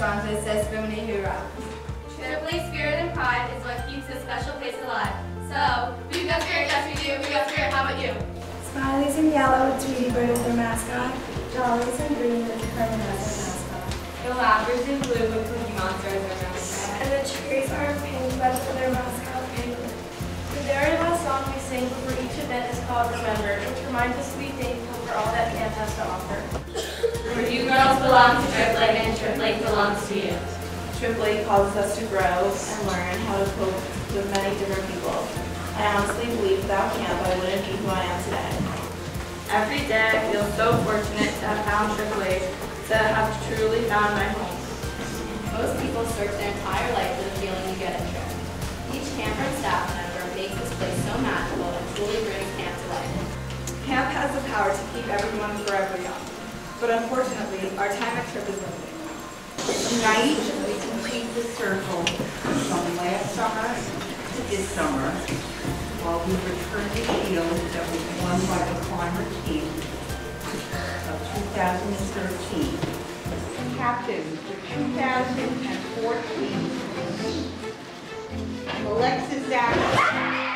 rest of the camp responds with hoorah. Tripp Lake spirit and pride is what keeps this special place alive. So, we've got spirit, yes we do, we've got spirit, how about you? Smileys in yellow with Tweety Bird as their mascot. Jollies in green with Kermit as their mascot. The lappers in blue with Cookie Monster as their mascot. And the cherries are pink but for their mascot Penguin. The very last song we sing before each event is called Remember, which reminds us to be thankful for all that camp has to offer. For you girls belong to Tripp Lake and Tripp Lake belongs to you. Tripp Lake causes us to grow and learn how to cope with many different people. I honestly believe without camp I wouldn't be who I am today. Every day I feel so fortunate to have found Tripp Lake, to have truly found my home. Most people search their entire life for the feeling you get at Tripp. Each camper and staff member makes this place so magical and truly brings camp to life. Camp has the power to keep everyone forever young, but unfortunately, our time at Tripp is limited. Tonight, we complete the circle from last summer to this summer, while we return the shield that was won by the climber team of 2013. Captain for 2014, Alexis Zachary.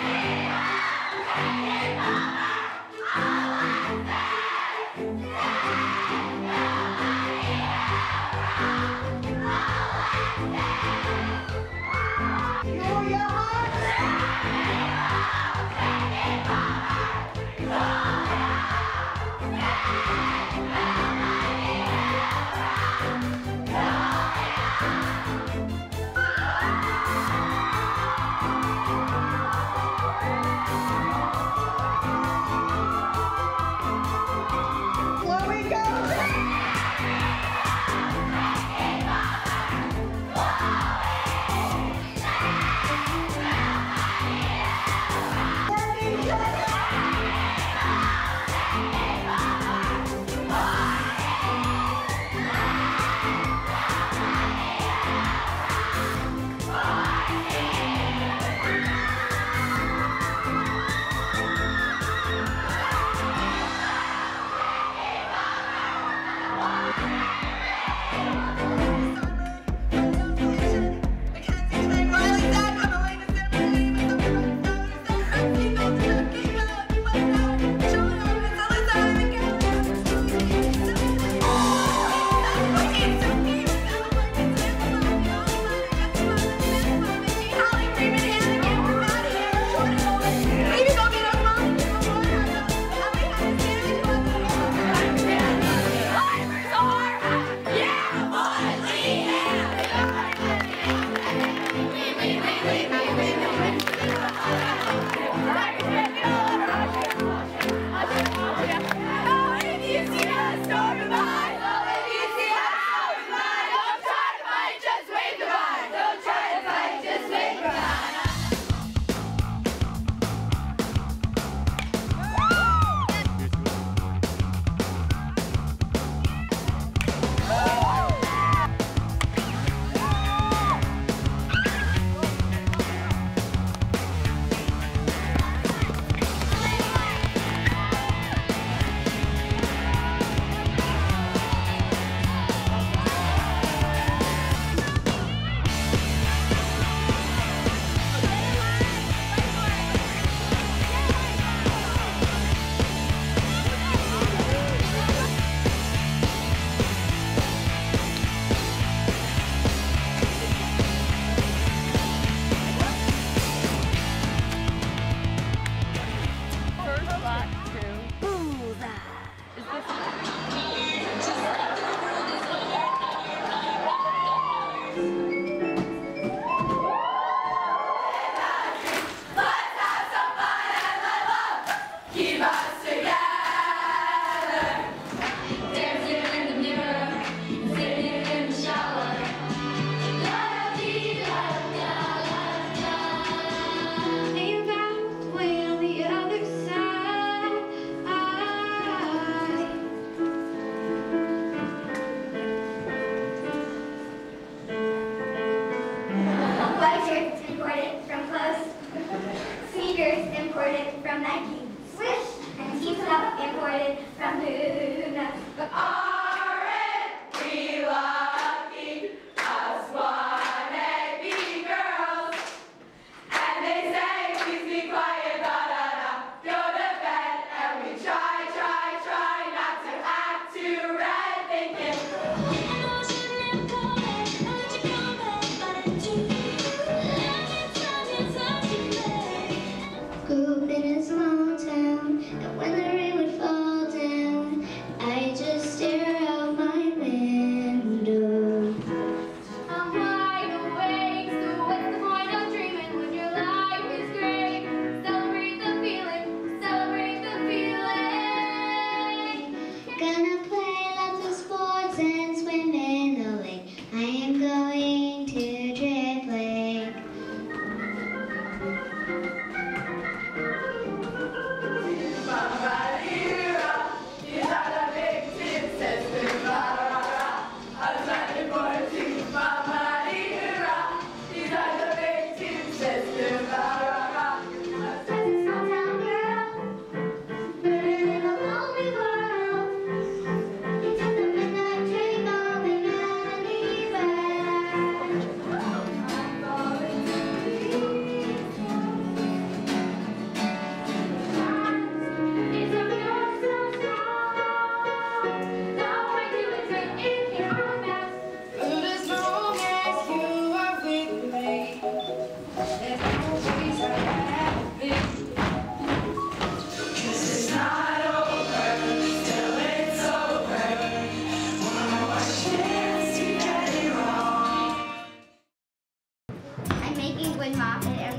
Muffet and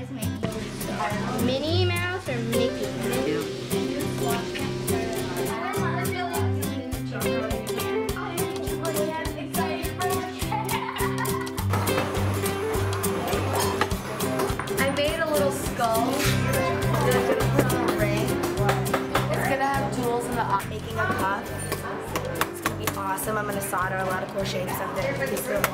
is Mickey. Minnie Mouse or Mickey? I made a little skull. It's going to have jewels in the making a puff. It's going to be awesome. I'm going to solder a lot of crochet stuff there. It's going to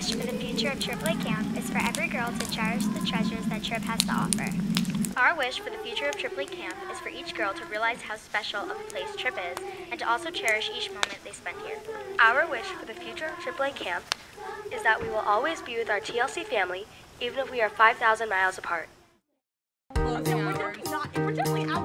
wish for the future of AAA Camp is for every girl to cherish the treasures that Tripp has to offer. Our wish for the future of AAA Camp is for each girl to realize how special of a place Tripp is and to also cherish each moment they spend here. Our wish for the future of AAA Camp is that we will always be with our TLC family, even if we are 5,000 miles apart. We're definitely outdoors, ladies.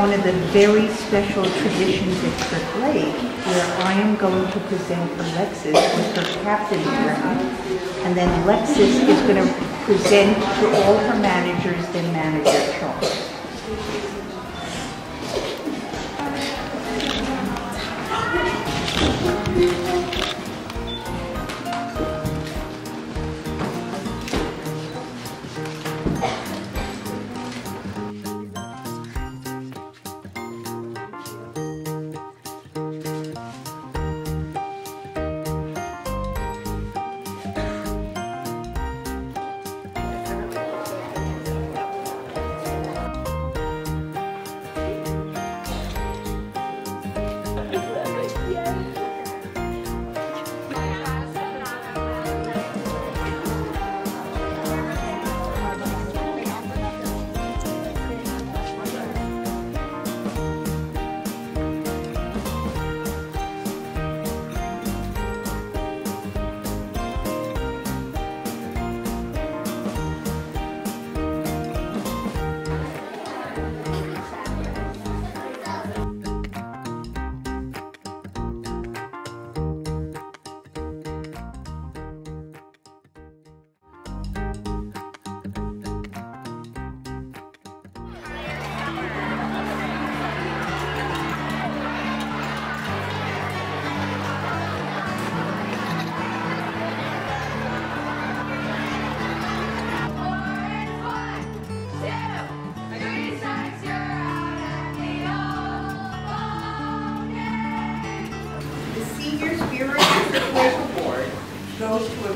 One of the very special traditions at Tripp Lake, where I am going to present Alexis with her captain's ring. And then Alexis is going to present to all her managers their manager charms.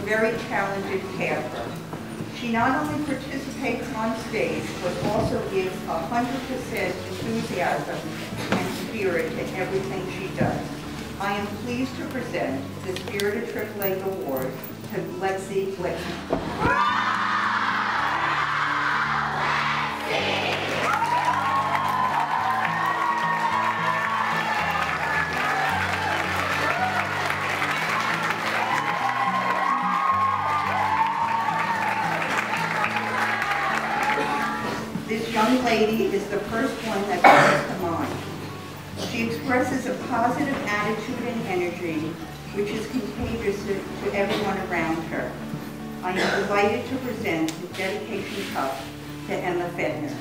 Very talented camper. She not only participates on stage, but also gives 100% enthusiasm and spirit in everything she does. I am pleased to present the Spirit of Lake Award to Lexi Glickman. Is the first one that comes to mind. She expresses a positive attitude and energy, which is contagious to to everyone around her. I am delighted to present the dedication cup to Emma Fedner.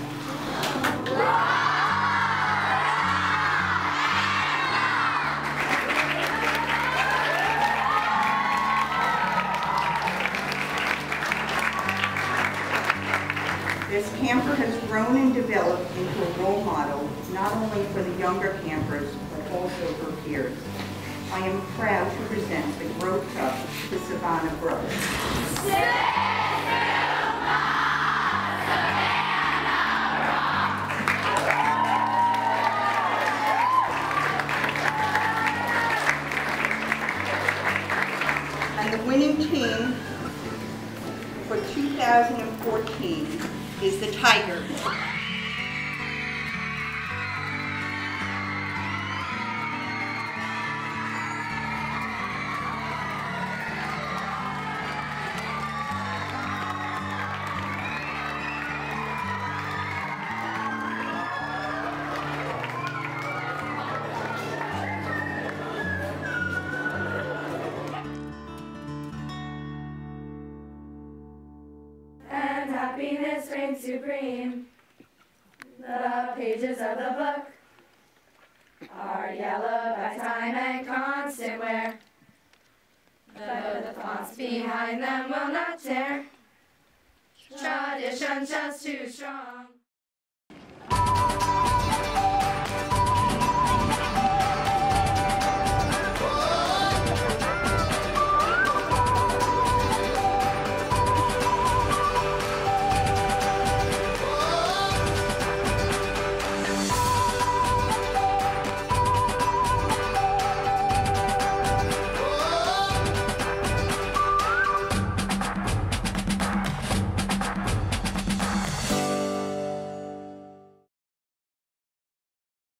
2014 is the Tigers.